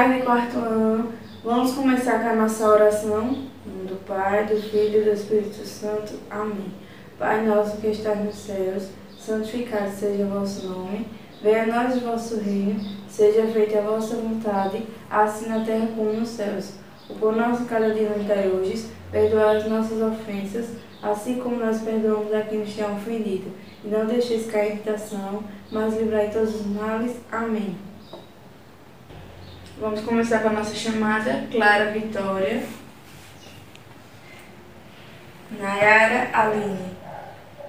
tarde, quarto ano. Vamos começar com a nossa oração. Em nome do Pai, do Filho e do Espírito Santo. Amém. Pai nosso que estás nos céus, santificado seja o vosso nome. Venha a nós o vosso reino, seja feita a vossa vontade, assim na terra como nos céus. O pão nosso cada dia nos dai hoje, perdoai as nossas ofensas, assim como nós perdoamos a quem nos tem ofendido. E não deixeis cair em tentação, mas livrai todos os males. Amém. Vamos começar com a nossa chamada, Clara Vitória. Nayara Aline.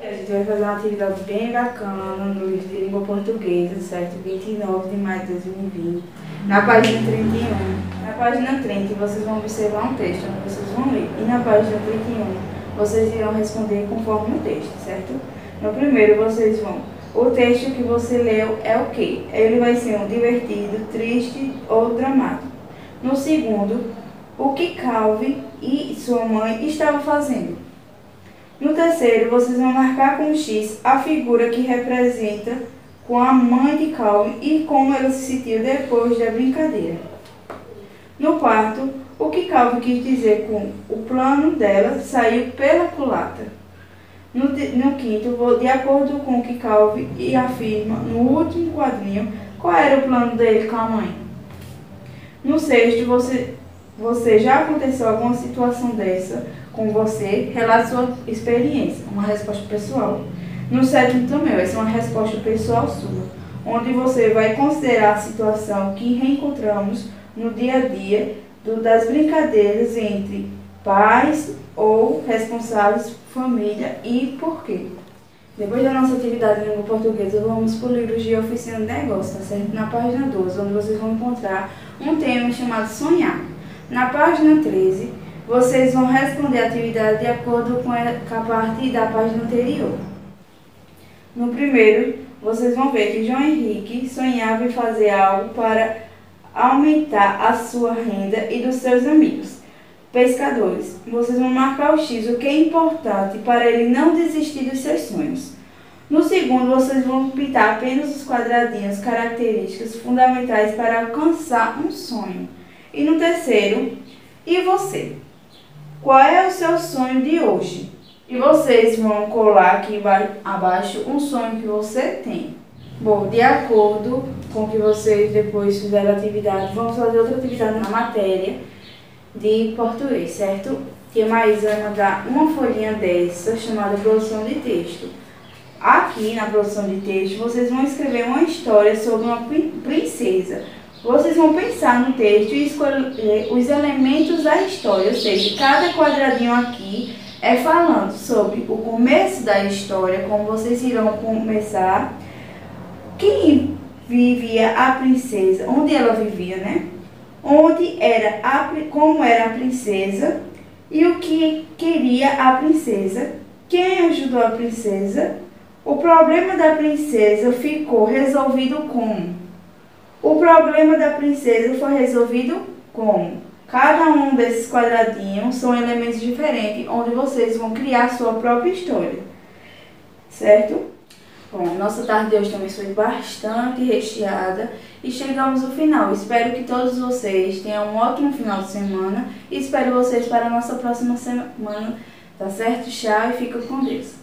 E a gente vai fazer uma atividade bem bacana no livro de língua portuguesa, certo? 29 de maio de 2020, na página 31. Na página 30, vocês vão observar um texto onde vocês vão ler. E na página 31, vocês irão responder conforme o texto, certo? No primeiro, vocês vão o texto que você leu é o que? Ele vai ser um divertido, triste ou dramático. No segundo, o que Calvin e sua mãe estavam fazendo. No terceiro, vocês vão marcar com X a figura que representa com a mãe de Calvin e como ela se sentiu depois da brincadeira. No quarto, o que Calvin quis dizer com o plano dela saiu pela culatra. No, no quinto, de acordo com o que Calvin afirma no último quadrinho, qual era o plano dele com a mãe? No sexto, você, você já aconteceu alguma situação dessa com você? Relate sua experiência, uma resposta pessoal. No sétimo também, vai ser uma resposta pessoal sua, onde você vai considerar a situação que reencontramos no dia a dia do, das brincadeiras entre pais ou responsáveis família e por quê. Depois da nossa atividade em língua portuguesa, vamos para o livro de oficina de negócio, tá certo? Na página 12, onde vocês vão encontrar um tema chamado sonhar. Na página 13, vocês vão responder a atividade de acordo com a parte da página anterior. No primeiro, vocês vão ver que João Henrique sonhava em fazer algo para aumentar a sua renda e dos seus amigos. Pescadores, vocês vão marcar o X, o que é importante para ele não desistir dos seus sonhos. No segundo, vocês vão pintar apenas os quadradinhos características fundamentais para alcançar um sonho. E no terceiro, e você? Qual é o seu sonho de hoje? E vocês vão colar aqui abaixo um sonho que você tem. Bom, de acordo com que vocês depois fizeram a atividade, vamos fazer outra atividade na matéria de português, certo? Que a Maisana dá uma folhinha dessa chamada produção de texto. Aqui na produção de texto, vocês vão escrever uma história sobre uma princesa. Vocês vão pensar no texto e escolher os elementos da história, ou seja, cada quadradinho aqui é falando sobre o começo da história, como vocês irão começar, quem vivia a princesa, onde ela vivia, né? Onde era a, como era a princesa e o que queria a princesa, quem ajudou a princesa, o problema da princesa ficou resolvido como? O problema da princesa foi resolvido como? Cada um desses quadradinhos são elementos diferentes, onde vocês vão criar sua própria história. Certo? Bom, nossa tarde de hoje também foi bastante recheada e chegamos ao final. Espero que todos vocês tenham um ótimo final de semana e espero vocês para a nossa próxima semana. Tá certo? Tchau e fica com Deus.